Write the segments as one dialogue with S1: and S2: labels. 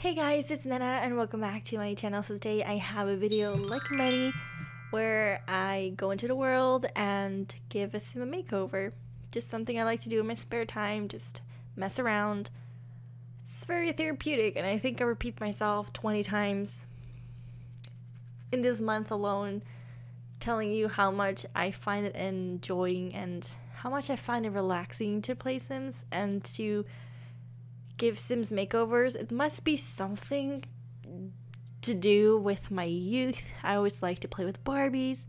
S1: Hey guys, it's Nenna and welcome back to my channel. So today I have a video like many where I go into the world and give a sim a makeover. Just something I like to do in my spare time, just mess around. It's very therapeutic and I think I repeat myself 20 times in this month alone telling you how much I find it enjoying and how much I find it relaxing to play Sims and to give Sims makeovers. It must be something to do with my youth. I always like to play with Barbies.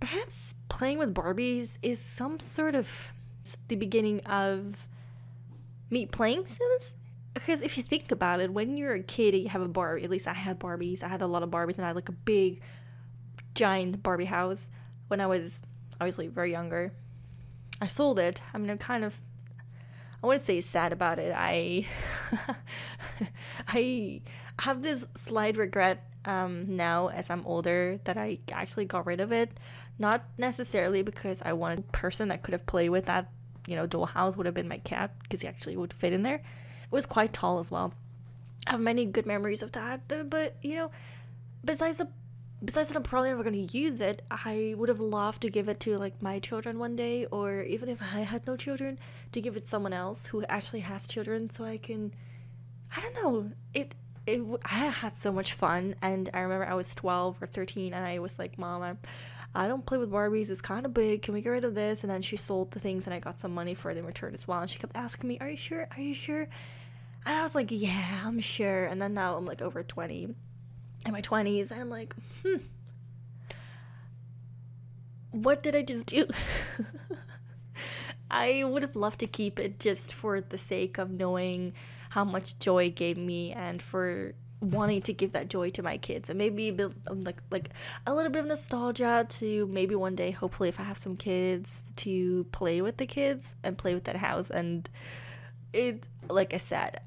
S1: Perhaps playing with Barbies is some sort of the beginning of me playing Sims. Because if you think about it, when you're a kid and you have a Barbie, at least I had Barbies, I had a lot of Barbies and I had like a big, giant Barbie house when I was obviously very younger. I sold it. I mean, I'm kind of I wouldn't say sad about it. I I have this slight regret um, now as I'm older that I actually got rid of it. Not necessarily because I wanted a person that could have played with that, you know, doll house would have been my cat because he actually would fit in there. It was quite tall as well. I have many good memories of that, but you know, besides the besides that I'm probably never going to use it, I would have loved to give it to like my children one day, or even if I had no children, to give it someone else who actually has children, so I can. I don't know. It. It. I had so much fun, and I remember I was 12 or 13, and I was like, "Mom, I'm, I don't play with Barbies. It's kind of big. Can we get rid of this?" And then she sold the things, and I got some money for it in return as well. And she kept asking me, "Are you sure? Are you sure?" And I was like, "Yeah, I'm sure." And then now I'm like over 20 in my 20s and I'm like, hmm, what did I just do? I would have loved to keep it just for the sake of knowing how much joy it gave me and for wanting to give that joy to my kids and maybe build um, like like a little bit of nostalgia to maybe one day hopefully if I have some kids to play with the kids and play with that house and it like I said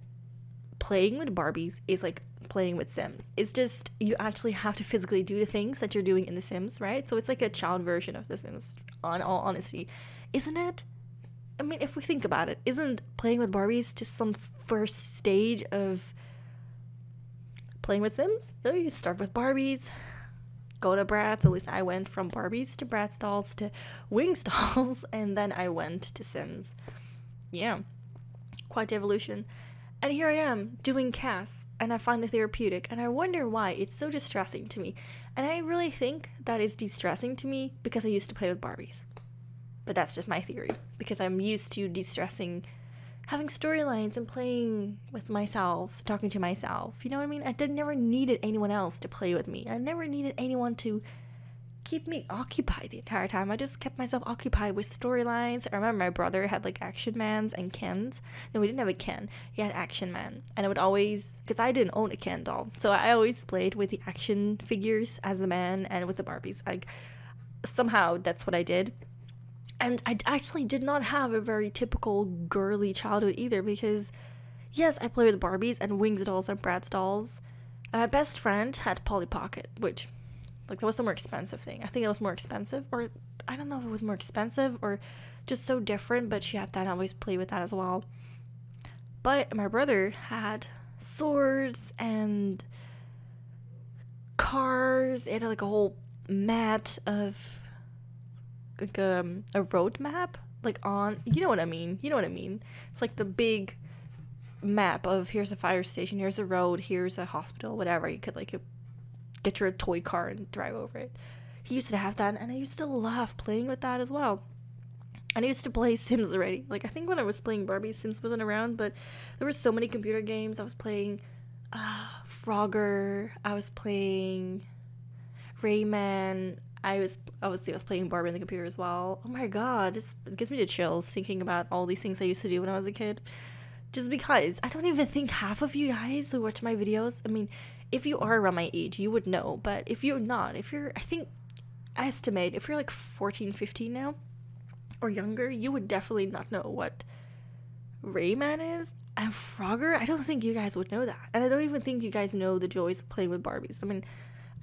S1: playing with Barbies is like playing with Sims. It's just you actually have to physically do the things that you're doing in The Sims, right? So it's like a child version of The Sims, on all honesty. Isn't it? I mean, if we think about it, isn't playing with Barbies just some first stage of playing with Sims? You, know, you start with Barbies, go to Bratz. At least I went from Barbies to Bratz dolls to Winx dolls, and then I went to Sims. Yeah, quite the evolution. And here I am doing CAS, and I find it therapeutic, and I wonder why it's so distressing to me. And I really think that it's distressing to me because I used to play with Barbies. But that's just my theory, because I'm used to distressing having storylines and playing with myself, talking to myself. You know what I mean? I did never needed anyone else to play with me. I never needed anyone to keep me occupied the entire time. I just kept myself occupied with storylines. I remember my brother had like Action Mans and Kens. No, we didn't have a Ken. He had Action Man. And I would always, because I didn't own a Ken doll, so I always played with the action figures as a man and with the Barbies. Like, somehow that's what I did. And I actually did not have a very typical girly childhood either because, yes, I played with Barbies and Winx dolls and Bratz dolls. And my best friend had Polly Pocket, which like that was the more expensive thing. I think it was more expensive, or I don't know if it was more expensive or just so different. But she had that. I always play with that as well. But my brother had swords and cars. It had like a whole mat of like um, a road map, like on. You know what I mean? You know what I mean? It's like the big map of here's a fire station, here's a road, here's a hospital, whatever. You could like get your toy car and drive over it. He used to have that, and I used to love playing with that as well. And I used to play Sims already. Like I think when I was playing Barbie, Sims wasn't around, but there were so many computer games. I was playing uh, Frogger. I was playing Rayman. I was obviously I was playing Barbie on the computer as well. Oh my god, it gives me the chills thinking about all these things I used to do when I was a kid. Just because I don't even think half of you guys who watch my videos. I mean, if you are around my age, you would know. But if you're not, if you're, I think, I estimate, if you're like 14, 15 now or younger, you would definitely not know what Rayman is. And Frogger, I don't think you guys would know that. And I don't even think you guys know the joys of playing with Barbies. I mean,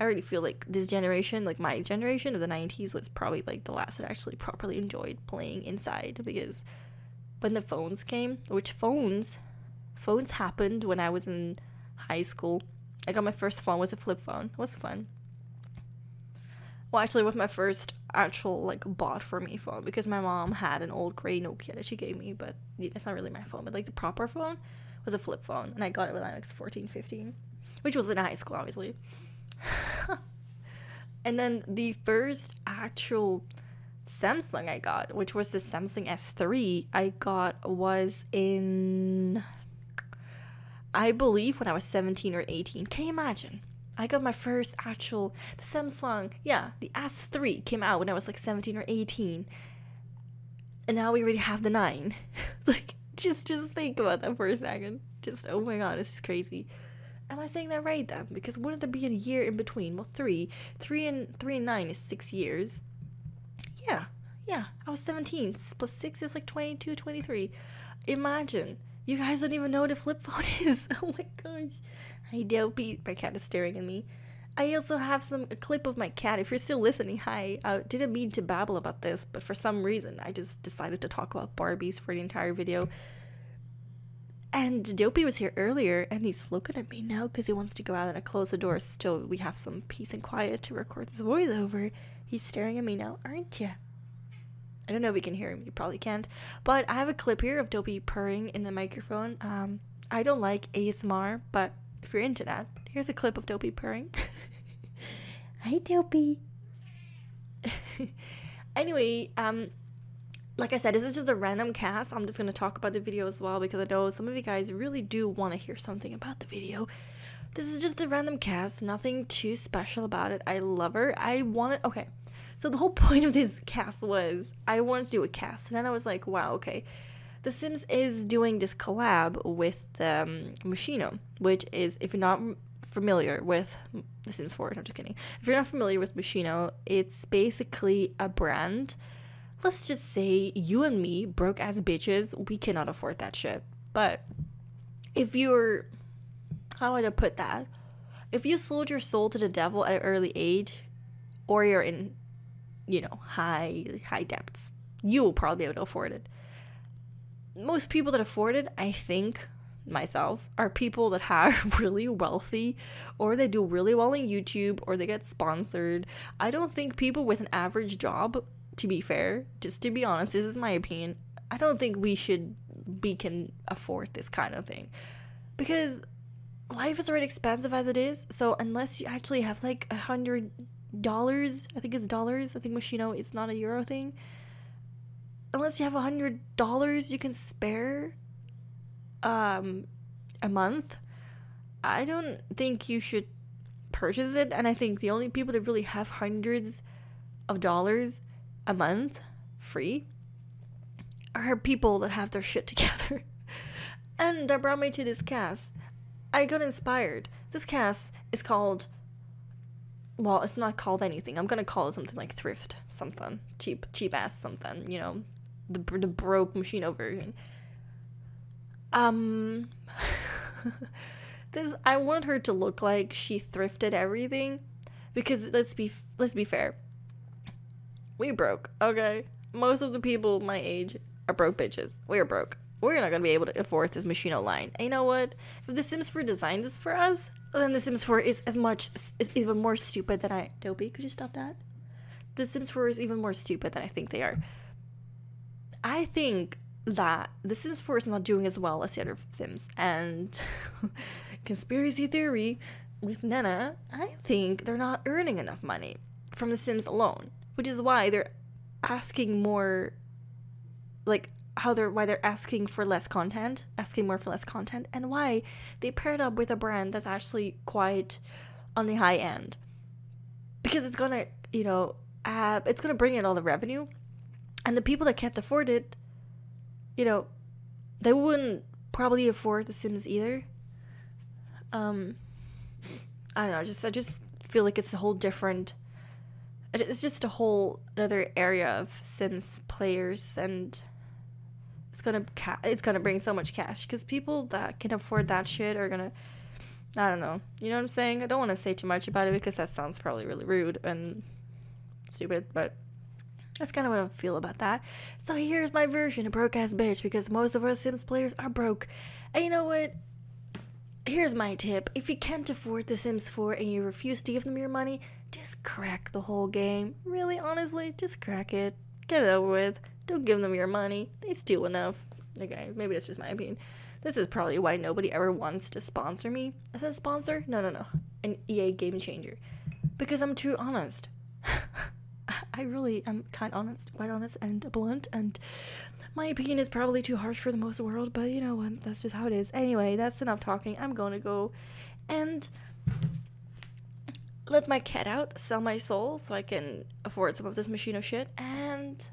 S1: I already feel like this generation, like my generation of the 90s, was probably like the last that actually properly enjoyed playing inside because when the phones came, which phones, phones happened when I was in high school. I got my first phone was a flip phone. It was fun. Well, actually, was my first actual like bought for me phone because my mom had an old gray Nokia that she gave me, but it's not really my phone. But like the proper phone was a flip phone, and I got it when I was 14, 15, which was in high school, obviously. and then the first actual Samsung I got, which was the Samsung S3, I got was in I believe when I was 17 or 18. Can you imagine? I got my first actual the Samsung, yeah, the S3 came out when I was like 17 or 18. And now we already have the 9. like just just think about that for a second. Just oh my god, this is crazy. Am I saying that right then? Because wouldn't there be a year in between? Well, three, three and three and nine is six years. Yeah, yeah. I was 17 plus six is like 22, 23. Imagine you guys don't even know what a flip phone is. Oh my gosh. I do dopey. My cat is staring at me. I also have some a clip of my cat. If you're still listening, hi. I didn't mean to babble about this, but for some reason I just decided to talk about Barbies for the entire video. And Dopey was here earlier, and he's looking at me now because he wants to go out, and I close the door so we have some peace and quiet to record this voiceover. He's staring at me now, aren't you? I don't know if you can hear him. You probably can't. But I have a clip here of Dopey purring in the microphone. Um, I don't like ASMR, but if you're into that, here's a clip of Dopey purring. Hi, Dopey. anyway, um, like I said, this is just a random cast. I'm just gonna talk about the video as well because I know some of you guys really do want to hear something about the video. This is just a random cast, nothing too special about it. I love her. I wanted okay. So the whole point of this cast was I wanted to do a cast, and then I was like, wow, okay. The Sims is doing this collab with um, Moschino, which is, if you're not familiar with The Sims 4, I'm just kidding. If you're not familiar with Moschino, it's basically a brand. Let's just say you and me, broke ass bitches, we cannot afford that shit. But if you're, how would I put that? If you sold your soul to the devil at an early age, or you're in you know, high high depths. You will probably be able to afford it. Most people that afford it, I think, myself, are people that are really wealthy or they do really well in YouTube or they get sponsored. I don't think people with an average job, to be fair, just to be honest, this is my opinion, I don't think we should we can afford this kind of thing. Because life is already expensive as it is, so unless you actually have like a hundred dollars. I think it's dollars. I think Moschino is not a euro thing. Unless you have a hundred dollars you can spare um a month, I don't think you should purchase it. And I think the only people that really have hundreds of dollars a month free are people that have their shit together. and that brought me to this cast. I got inspired. This cast is called well, it's not called anything. I'm gonna call it something like thrift, something cheap, cheap ass something. You know, the the broke Moschino version. Um, this I want her to look like she thrifted everything, because let's be let's be fair. We broke, okay. Most of the people my age are broke bitches. We are broke. We're not gonna be able to afford this Moschino line. And you know what? If The Sims 4 designed this for us, then The Sims 4 is as much is even more stupid than I. Dopey, could you stop that? The Sims 4 is even more stupid than I think they are. I think that The Sims 4 is not doing as well as the other Sims, and conspiracy theory with Nenna, I think they're not earning enough money from The Sims alone, which is why they're asking more, like how they're why they're asking for less content, asking more for less content, and why they paired up with a brand that's actually quite on the high end, because it's gonna you know uh, it's gonna bring in all the revenue, and the people that can't afford it, you know, they wouldn't probably afford The Sims either. Um, I don't know. Just I just feel like it's a whole different. It's just a whole other area of Sims players and it's gonna ca- it's gonna bring so much cash because people that can afford that shit are gonna I don't know. You know what I'm saying? I don't want to say too much about it because that sounds probably really rude and stupid, but that's kind of what I feel about that. So here's my version of broke ass bitch because most of our Sims players are broke. And you know what? here's my tip if you can't afford The Sims 4 and you refuse to give them your money, just crack the whole game. Really, honestly, just crack it. Get it over with. Don't give them your money. They steal enough. Okay, maybe that's just my opinion. This is probably why nobody ever wants to sponsor me. I said sponsor? No, no, no. An EA game changer. Because I'm too honest. I really am kind honest, quite honest and blunt, and my opinion is probably too harsh for the most world, but you know what? That's just how it is. Anyway, that's enough talking. I'm going to go and let my cat out, sell my soul so I can afford some of this machine of shit, and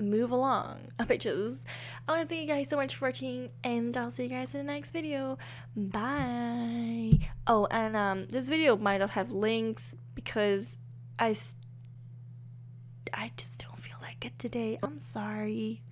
S1: move along, bitches. I want to thank you guys so much for watching, and I'll see you guys in the next video. Bye. Oh, and um, this video might not have links because I, I just don't feel like it today. I'm sorry.